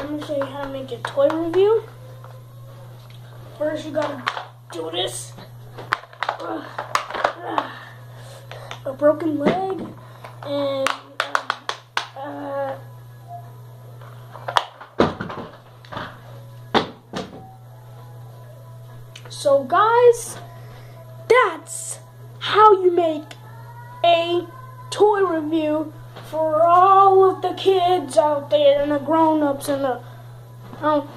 I'm gonna show you how to make a toy review. First, you gotta do this. Uh, uh, a broken leg and uh, so guys that's how you make a toy review for all the kids out there and the grown-ups and the um,